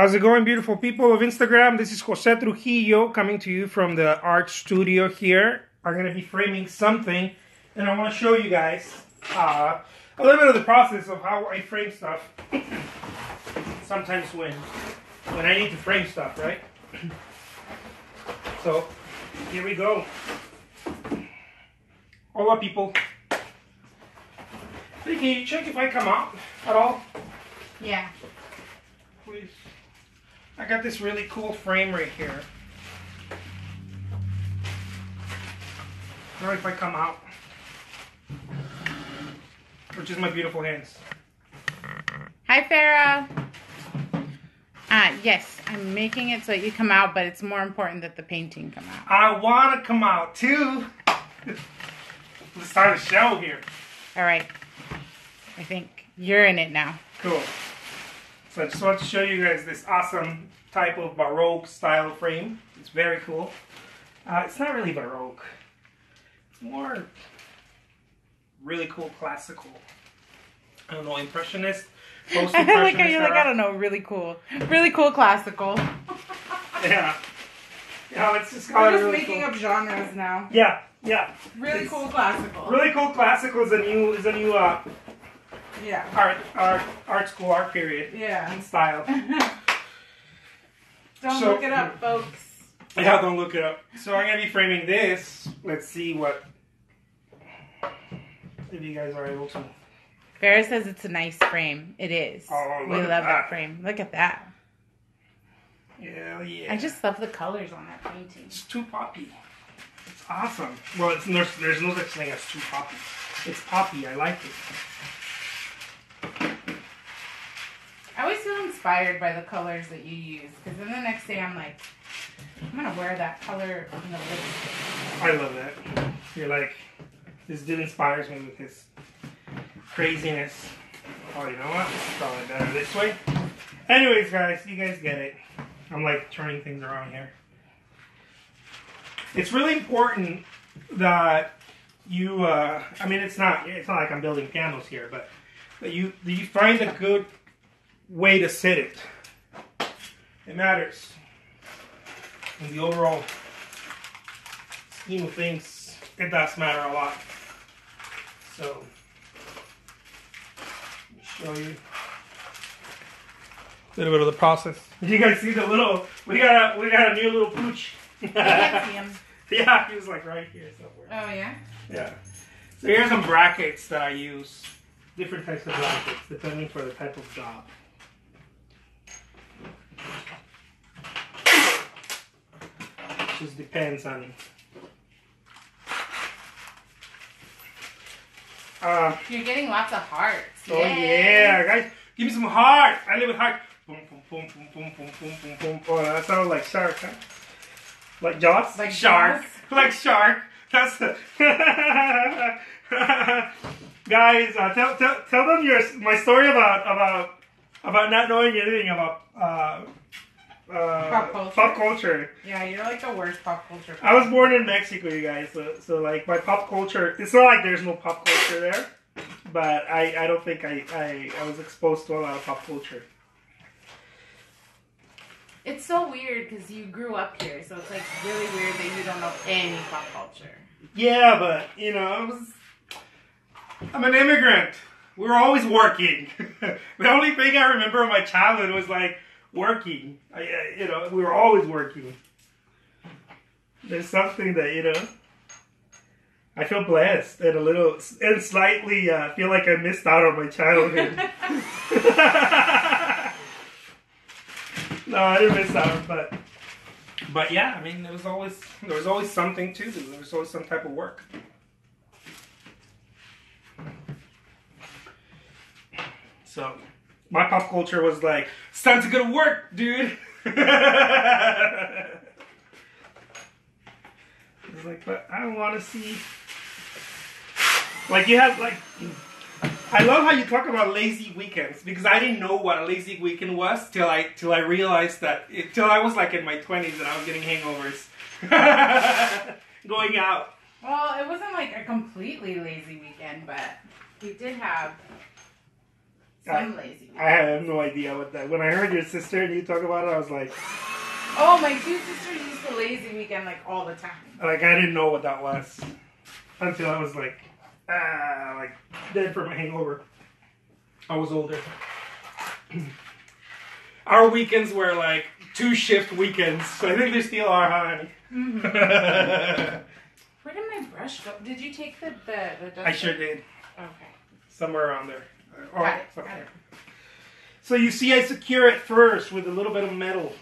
How's it going, beautiful people of Instagram? This is Jose Trujillo coming to you from the art studio here. I'm going to be framing something, and I want to show you guys uh, a little bit of the process of how I frame stuff. Sometimes when when I need to frame stuff, right? So here we go. Hola, people. Hey, can you check if I come out at all? Yeah. Please. I got this really cool frame right here. Don't if I come out. Which is my beautiful hands. Hi, Farah. Ah, yes, I'm making it so that you come out, but it's more important that the painting come out. I want to come out too. Let's start a show here. All right. I think you're in it now. Cool. So I just want to show you guys this awesome type of Baroque style frame. It's very cool. Uh, it's not really Baroque. It's more really cool classical. I don't know, Impressionist, I like how post-Impressionist you're like, I don't know, really cool. Really cool classical. Yeah. Yeah, let's just call We're it just really making cool. up genres now. Yeah, yeah. Really It's- cool classical. Really cool classical is a new is a new uh, Yeah. art art art school art period Yeah. style. Don't So- look it up, folks. Yeah, don't look it up. So I'm gonna be framing this. Let's see what if you guys are able to. Farah says it's a nice frame. It is. Oh, we look love at that that. frame. Look at that. Yeah, yeah. I just love the colors on that painting. it's too poppy. It's awesome. Well, it's, there's there's no such thing as too poppy. It's poppy. I like it. I always feel inspired by the colors that you use because then the next day I'm like, I'm gonna wear that color in the lipstick. I love that. You're like, this dude inspires me with his craziness. Oh, you know what? It's probably better this way. Anyways, guys, you guys get it. I'm like turning things around here. It's really important that you. Uh, I mean, it's not. It's not like I'm building candles here, but that you you find a good way to sit it. It matters in the overall scheme of things, it does matter a lot. So, let me show you a little bit of the process. Did you guys see the little? We got a we got a new little pooch. I can't see 'em. yeah, he was like right here somewhere. Oh yeah. Yeah. So here's some brackets that I use. Different types of brackets depending for the type of job. Just depends on. Uh, You're getting lots of hearts. oh Yay. yeah, guys, give me some heart. I live with heart. Boom, boom, boom, boom, boom, boom, boom, boom, boom. Oh, that sounds like shark, huh? Like Jaws? Like shark. Jaws? Like shark. That's the. guys, uh, tell, tell tell them your my story about about about not knowing anything about uh, uh, Pop culture? Pop culture. Yeah, you're like the worst pop culture. I was born in Mexico, you guys. So, so like my pop culture, it's not like there's no pop culture there, but I, I don't think I, I, I was exposed to a lot of pop culture. It's so weird because you grew up here, so it's like really weird that you don't know any pop culture. Yeah, but you know, I was. I'm an immigrant. We were always working. the only thing I remember of my childhood was like working. I, I- you know, we were always working. There's something that you know. I feel blessed and a little and slightly uh, feel like I missed out on my childhood. no, I didn't miss out, but but yeah, I mean, there was always there was always something to do. There was always some type of work. So my pop culture was like, it's time to go to work, dude. I was like, but I want to see. Like you have, like, I love how you talk about lazy weekends because I didn't know what a lazy weekend was till I till I realized that it, till I was like in my twenties and I was getting hangovers, going out. Well, it wasn't like a completely lazy weekend, but we did have Some lazy. I have no idea what that. When I heard your sister and you talk about it, I was like, Oh, my two sisters used to lazy weekend like all the time. like I didn't know what that was until I was like, ah, like dead from a hangover. I was older. Our weekends were like two shift weekends, so I think they still are, honey. Mm-hmm. Where did my brush go? Did you take the the, the dust? I sure did. Okay. Somewhere around there. Oh, Got it, okay. got it. So you see, I secure it first with a little bit of metal,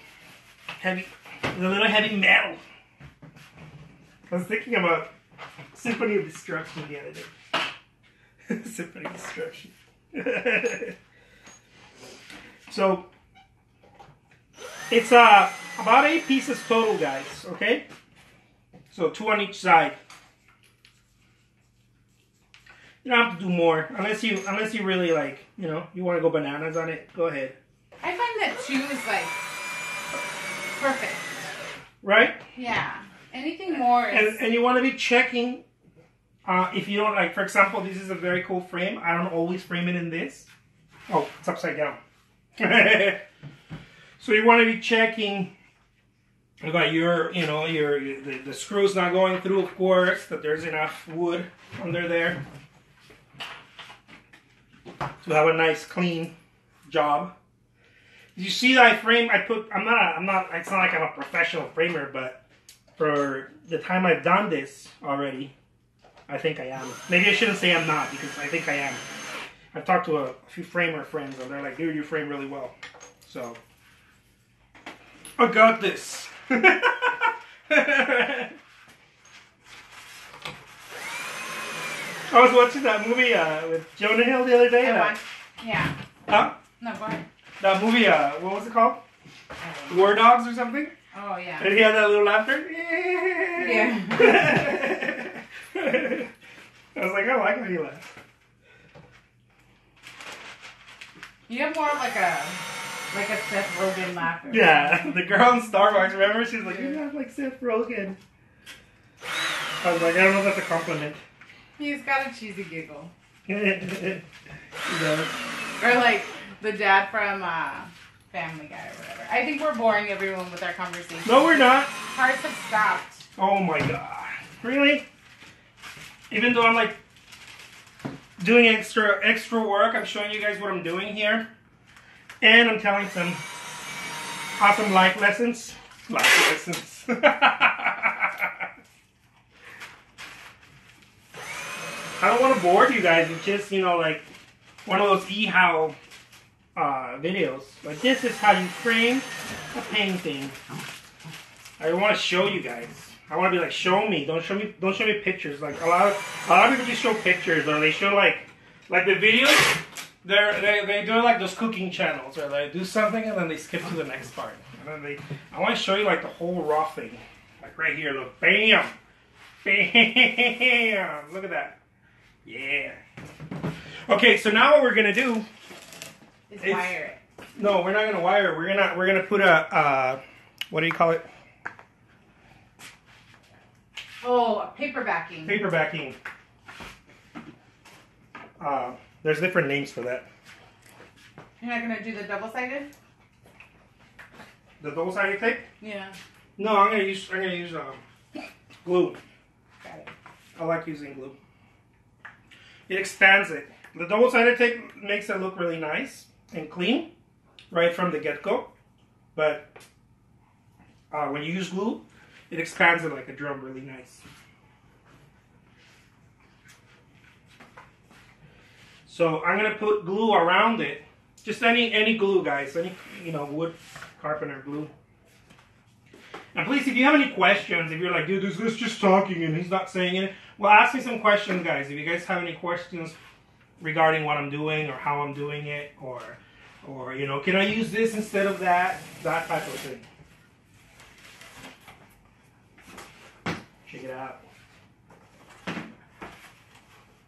heavy, with a little heavy metal. I was thinking about Symphony of Destruction the other day. Symphony of Destruction. so it's uh about eight pieces total, guys. Okay, so two on each side. You don't have to do more unless you unless you really like you know you want to go bananas on it. Go ahead. I find that two is like perfect. Right? Yeah. Anything more is And, and you want to be checking uh, if you don't like. For example, this is a very cool frame. I don't always frame it in this. Oh, it's upside down. so you want to be checking about your, you know, your the, the screws not going through. Of course, that there's enough wood under there to have a nice clean job. You see that I frame? I put. I'm not. I'm not. It's not like I'm a professional framer, but for the time I've done this already, I think I am. Maybe I shouldn't say I'm not because I think I am. I've talked to a, a few framer friends and they're like, dude, you frame really well. So, oh, I got this. I was watching that movie uh, with Jonah Hill the other day. I uh, yeah. huh? No, go ahead. That movie, uh, what was it called? War Dogs or something? Oh yeah. And he had that little laughter. Yeah. I was like, I like how he laughs. You have more of like a like a Seth Rogen laughter. Yeah, the girl in Starbucks, remember? she's like, you laugh like Seth Rogen. I was like, I don't know if that's a compliment. He's got a cheesy giggle. Or like the dad from uh, Family Guy or whatever. I think we're boring everyone with our conversation. No, we're not. Hearts have stopped. Oh my god. Really? Even though I'm like doing extra extra work, I'm showing you guys what I'm doing here. And I'm telling some awesome life lessons. Life lessons. I don't want to bore you guys with just, you know, like one of those e-how uh, videos. But this is how you frame a painting. I want to show you guys. I want to be like, show me. Don't show me. Don't show me pictures. Like a lot of a lot of people just show pictures, or they show like like the videos. They're they they do like those cooking channels, where they do something and then they skip to the next part. And then they. I want to show you like the whole raw thing, like right here. Look, bam, bam. Look at that. Yeah. Okay, so now what we're gonna do Is It's- wire it. no, we're not gonna wire. We're gonna we're gonna put a uh, what do you call it? Oh, a paper backing. Paper backing. Uh, there's different names for that. You're not gonna do the double sided? The double sided tape? Yeah. No, I'm gonna use I'm gonna use um, glue. Got it. I like using glue. It expands it. The double sided tape makes it look really nice and clean right from the get go, but uh, when you use glue, it expands it like a drum really nice. So I'm gonna put glue around it. Just any any glue, guys. Any you know wood carpenter glue. And please, if you have any questions, if you're like, dude, this guy's just talking and he's not saying it, well, ask me some questions, guys. If you guys have any questions regarding what I'm doing or how I'm doing it, or, or you know, can I use this instead of that, that type of thing. Check it out.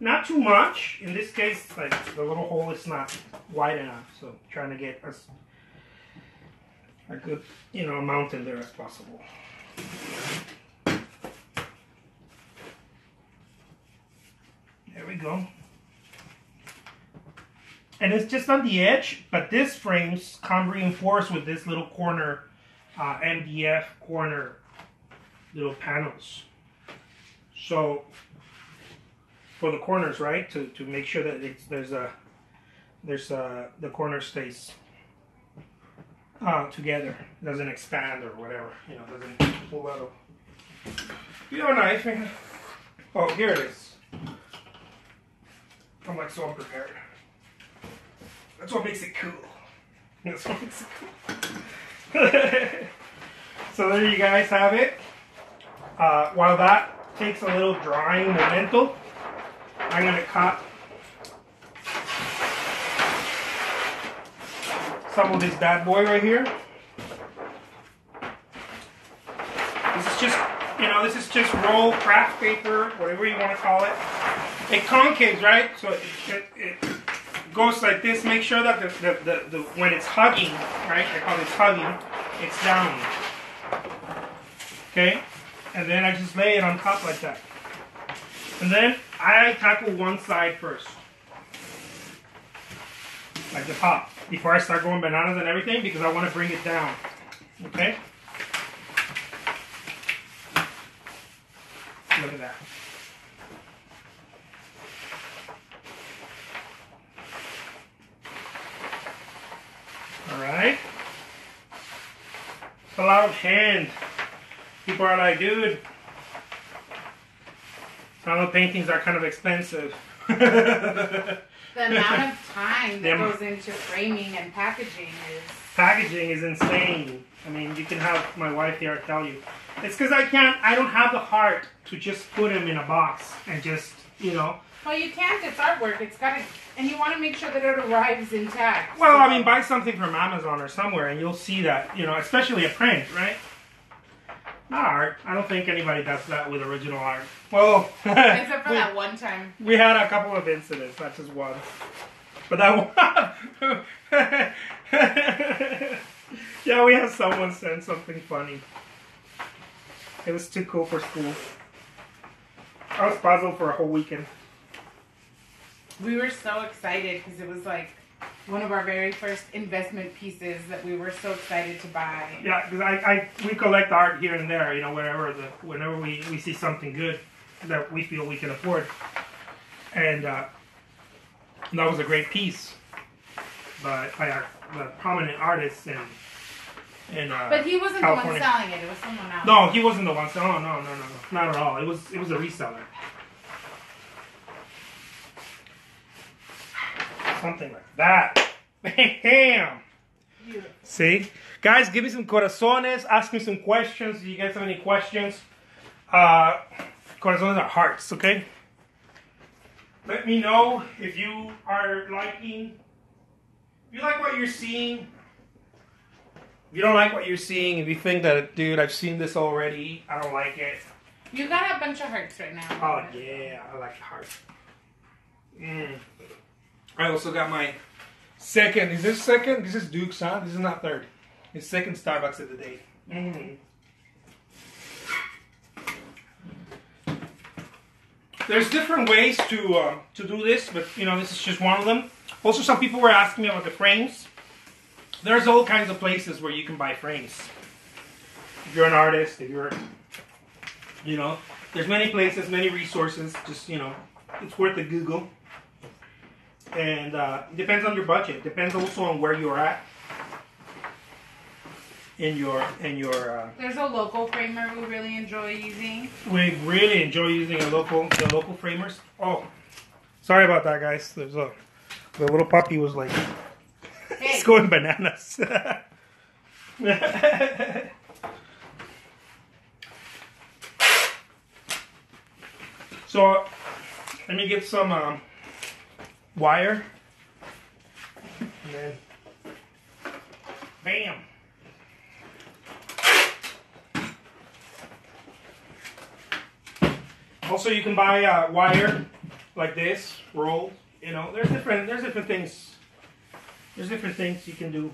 Not too much. In this case, like the little hole is not wide enough, so trying to get as a good, you know, amount in there as possible. There we go. and it's just on the edge, but this frames come reinforced with this little corner, uh, MDF corner little panels. So for the corners, right, to, to make sure that it's, there's a there's a the corner stays uh, together, doesn't expand or whatever, you know, doesn't pull out. Of, you have a knife? Oh, here it is. I'm like so unprepared. That's what makes it cool. That's what makes it cool. so there you guys have it. Uh, while that takes a little drying memento, I'm gonna cut some of this bad boy right here. This is just, you know, this is just roll craft paper, whatever you want to call it. It concaves, right? So it, it, it goes like this. Make sure that the, the, the, the, when it's hugging, right? I call this hugging, it's down. Okay? And then I just lay it on top like that. And then I tackle one side first. Like the top. Before I start going bananas and everything because I want to bring it down. Okay? Look at that. Alright. It's A lot of hand. People are like, dude, some of the paintings are kind of expensive. The amount of time that goes into framing and packaging is. Packaging is insane. I mean, you can have my wife here tell you. It's because I can't, I don't have the heart to just put them in a box and just, you know. Well, you can't. It's artwork. It's got to, and you want to make sure that it arrives intact. Well, I mean, buy something from Amazon or somewhere and you'll see that, you know, especially a print, right? Not art. I don't think anybody does that with original art. Well, Except for we- that one time. We had a couple of incidents, not just one. But that one. yeah, we had someone send something funny. It was too cool for school. I was puzzled for a whole weekend. We were so excited because it was like one of our very first investment pieces that we were so excited to buy. Yeah, because I, I we collect art here and there, you know, whenever the whenever we, we see something good that we feel we can afford, and uh, that was a great piece, but by a, a prominent artist in in uh, But he wasn't California. the one selling it. It was someone else. No, he wasn't the one. No, no, no, no, no, not at all. It was it was a reseller. Something like that. Bam. Beautiful. See, guys, give me some corazones. Ask me some questions. Do you guys have any questions? Uh, corazones are hearts. Okay. Let me know if you are liking. If you like what you're seeing. If you don't like what you're seeing, if you think that, dude, I've seen this already, I don't like it. You got a bunch of hearts right now. Oh yeah, I like the heart. Mm. I also got my second. Is this second? This is Duke's, huh? This is not third. It's second Starbucks of the day. Mm. There's different ways to uh, to do this, but you know this is just one of them. Also, some people were asking me about the frames. There's all kinds of places where you can buy frames. If you're an artist, if you're you know, there's many places, many resources. Just you know, it's worth a Google. And uh, it depends on your budget. Depends also on where you're at in your in your. Uh, There's a local framer we really enjoy using. we really enjoy using a local the local framers. Oh, sorry about that, guys. There's a the little puppy was like Hey, he's going bananas. so let me get some um, wire. And then bam. Also, you can buy uh, wire like this, roll. You know, there's different there's different things. There's different things you can do.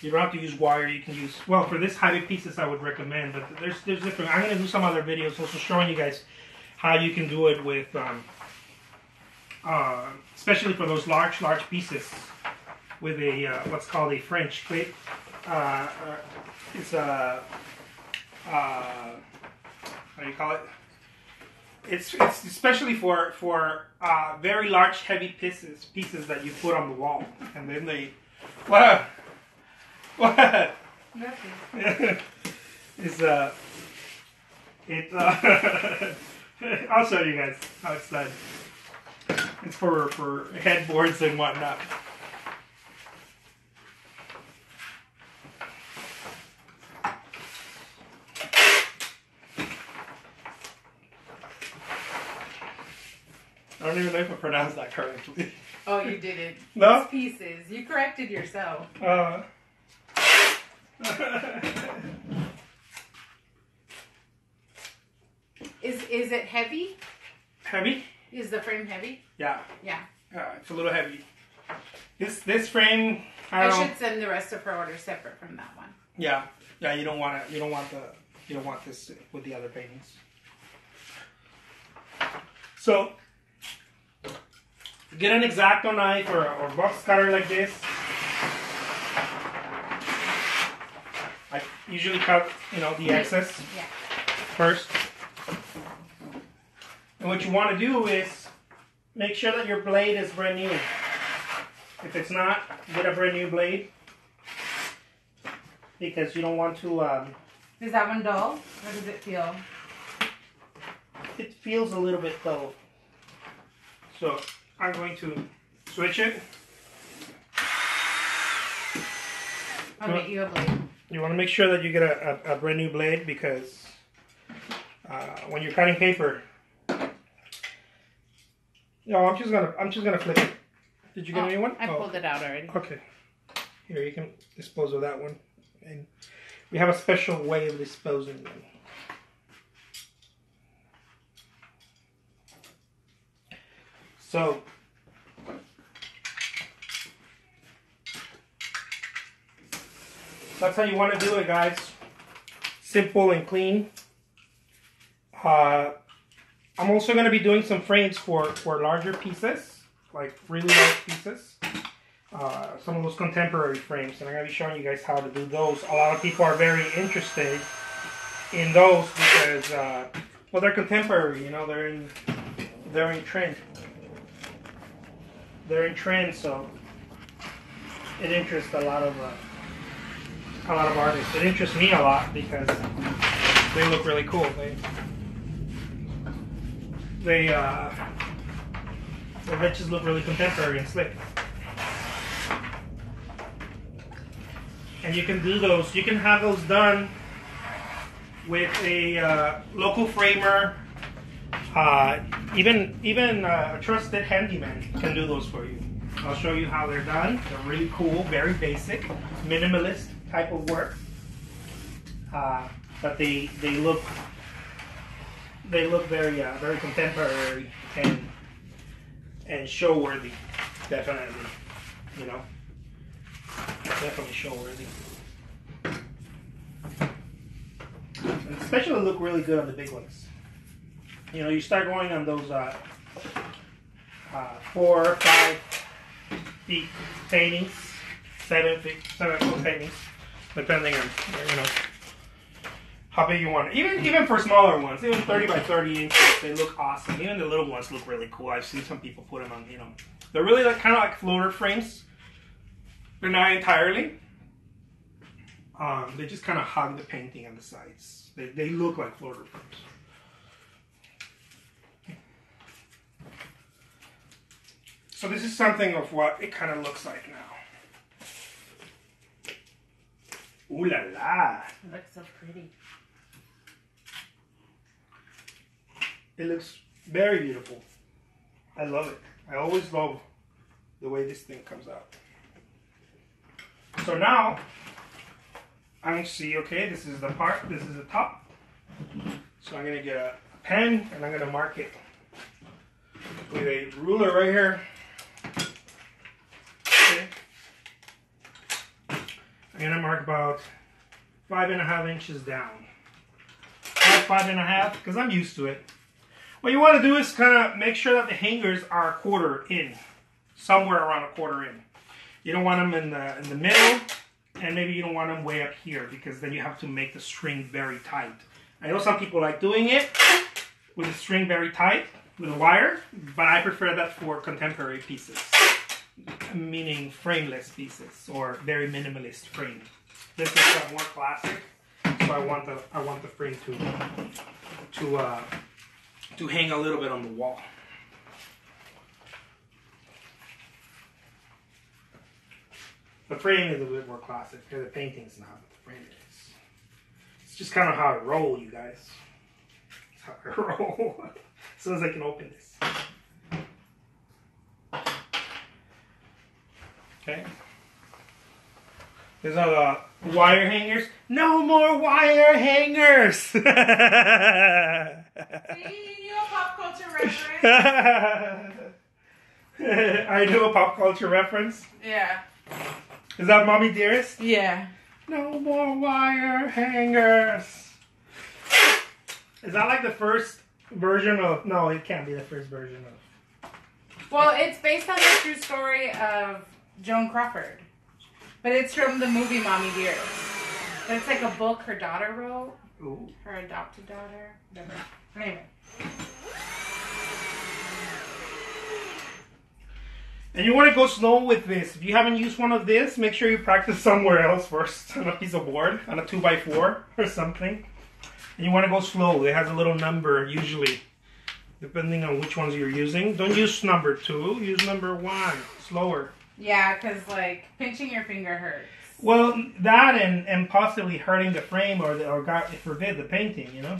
You don't have to use wire. You can use well for this heavy pieces. I would recommend, but there's there's different. I'm gonna do some other videos also showing you guys how you can do it with um, uh, especially for those large, large pieces with a uh, what's called a French clip. Uh, uh, it's a uh, how do you call it? It's it's especially for for uh, very large, heavy pieces pieces that you put on the wall, and then they what what Nothing. is uh it uh I'll show you guys how it's done. For for headboards and whatnot. I don't even know if I pronounced that correctly. Oh, you did it. No? It's pieces. You corrected yourself. Uh, Is is it heavy? heavy? Is the frame heavy? Yeah. Yeah. Uh, it's a little heavy. This this frame, I I don't know. should send the rest of her order separate from that one. Yeah, yeah. You don't want to. You don't want the. You don't want this with the other paintings. So, get an exacto knife or, or box cutter like this. I usually cut, you know, the excess Yeah. first. And what you want to do is make sure that your blade is brand new. If it's not, get a brand new blade because you don't want to. Um, Is that one dull? How does it feel? it feels a little bit dull. So I'm going to switch it. I'll get you a blade. You want to make sure that you get a, a, a brand new blade because uh, when you're cutting paper. No, I'm just gonna I'm just gonna flip it. Did you get Oh, a one? I Oh. pulled it out already. Okay. Here, you can dispose of that one. And we have a special way of disposing them. So, that's how you want to do it, guys. Simple and clean. Uh, I'm also going to be doing some frames for, for larger pieces, like really large pieces uh, some of those contemporary frames, and I'm gonna be showing you guys how to do those. A lot of people are very interested in those because, uh, well, they're contemporary. You know, they're in they're in trend. They're in trend, so it interests a lot of uh, a lot of artists. It interests me a lot because they look really cool. They they uh, they just look really contemporary and slick. and you can do those. You can have those done with a uh, local framer. Uh, even even uh, a trusted handyman can do those for you. I'll show you how they're done. They're really cool, very basic, minimalist type of work. Uh, but they they look they look very uh, very contemporary and and show worthy, definitely. You know definitely show worthy. Especially look really good on the big ones. You know, you start going on those uh, uh, four, five feet paintings, seven feet, seven foot paintings, depending on you know how big you want it. Even even for smaller ones, even thirty by thirty inches, they look awesome. Even the little ones look really cool. I've seen some people put them on. You know, they're really like kind of like floater frames. They're not entirely. Um, they just kind of hug the painting on the sides. They, they look like floater frames. So this is something of what it kind of looks like now. Ooh la la! It looks so pretty. It looks very beautiful. I love it. I always love the way this thing comes out. So now, gonna see, okay, this is the part, this is the top. So I'm gonna get a pen and I'm gonna mark it with a ruler right here. Okay. I'm gonna mark about five and a half inches down. Five and a half, because I'm used to it. What you want to do is kind of make sure that the hangers are a quarter in, somewhere around a quarter in. You don't want them in the in the middle, and maybe you don't want them way up here because then you have to make the string very tight. I know some people like doing it with the string very tight with a wire, but I prefer that for contemporary pieces, meaning frameless pieces or very minimalist frame. This is more classic, so I want the I want the frame to to uh, to hang a little bit on the wall. The frame is a bit more classic. The painting's not, but the frame is. It's just kind of how I roll, you guys. It's how I roll. as soon as I can open this. Okay. These are the wire hangers. No more wire hangers! See, you a pop culture reference. I do a pop culture reference. yeah. Is that Mommy Dearest? Yeah. No more wire hangers. Is that like the first version of? No, it can't be the first version of. Well, it's based on the true story of Joan Crawford, but it's from the movie Mommy Dearest. But it's like a book her daughter wrote, Ooh. her adopted daughter. Whatever. Anyway. And you want to go slow with this. If you haven't used one of this, make sure you practice somewhere else first on a piece of board, on a 2x4 or something. And you want to go slow. It has a little number usually, depending on which ones you're using. Don't use number two, use number one. Slower. Yeah, because like pinching your finger hurts. Well, that and, and possibly hurting the frame or, the, or God forbid, the painting, you know?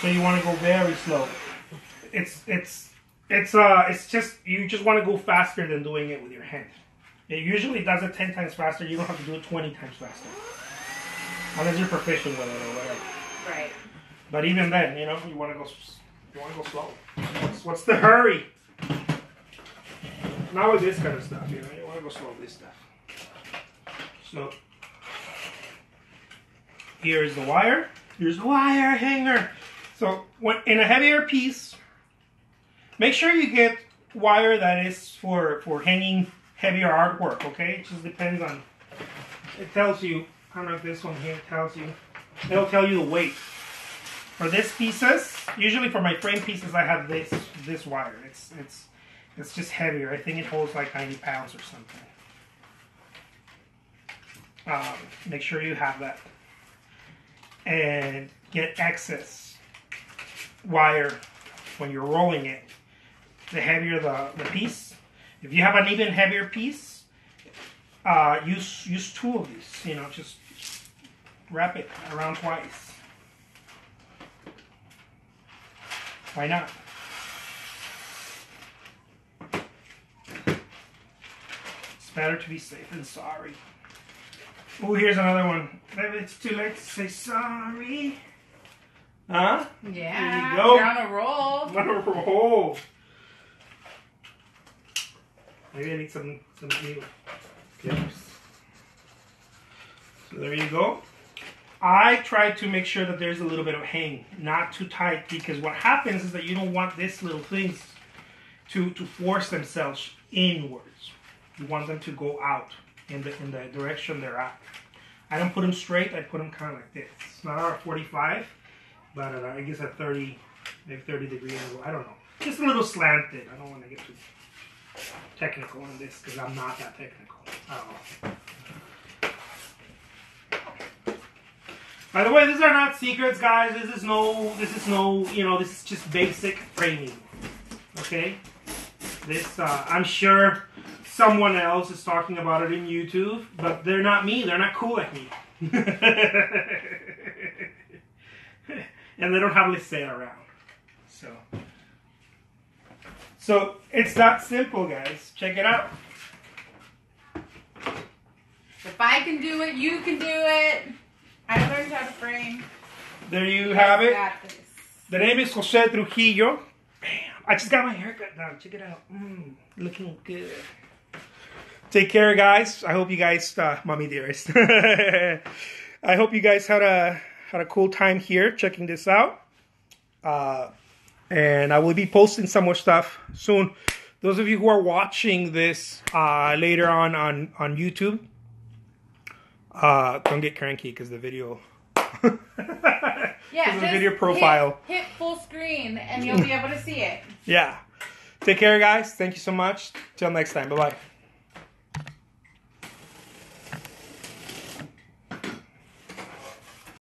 So you want to go very slow. It's, it's, it's, uh, it's just, you just want to go faster than doing it with your hand. It usually does it 10 times faster. You don't have to do it 20 times faster. Unless you're proficient with it or whatever. Right. But even then, you know, you want to go, you want to go slow. What's, what's the hurry? Not with this kind of stuff, you know. You want to go slow with this stuff. So here's the wire. Here's the wire hanger. So when in a heavier piece, make sure you get wire that is for for hanging heavier artwork. Okay, it just depends on. It tells you. I don't know if this one here tells you. It'll tell you the weight. For this pieces, usually for my frame pieces, I have this this wire. It's it's it's just heavier. I think it holds like 90 pounds or something. Um, make sure you have that, and get excess wire when you're rolling it. The heavier the, the piece. If you have an even heavier piece, uh, use use two of these. You know, just wrap it around twice. Why not? Better to be safe than sorry. Oh, here's another one. Maybe it's too late to say sorry. Huh? Yeah. There you go. You're on a roll. I'm on a roll. Maybe I need some some new clips. So there you go. I try to make sure that there's a little bit of hang, not too tight, because what happens is that you don't want these little things to, to force themselves inwards. You want them to go out in the in the direction they're at. I don't put them straight. I put them kind of like this. It's not at 45, but at, I guess at 30, maybe 30 degree angle. I don't know. Just a little slanted. I don't want to get too technical on this because I'm not that technical at all. By the way, these are not secrets, guys. This is no, this is no, you know, this is just basic framing. Okay? This, uh, I'm sure someone else is talking about it in YouTube, but they're not me. They're not cool like me. and they don't have Lisette around. So, so it's that simple, guys. Check it out. If I can do it, you can do it. I learned how to frame. There you have it. The name is Jose Trujillo. Bam! I just got my haircut done. Check it out. Mm, looking good. Take care, guys. I hope you guys, uh, mommy dearest. I hope you guys had a had a cool time here checking this out. Uh, and I will be posting some more stuff soon. Those of you who are watching this uh, later on on on YouTube, uh, don't get cranky because the video. Yeah, is video profile. Hit, hit full screen and you'll be able to see it. Yeah. Take care, guys. Thank you so much. Till next time. Bye bye.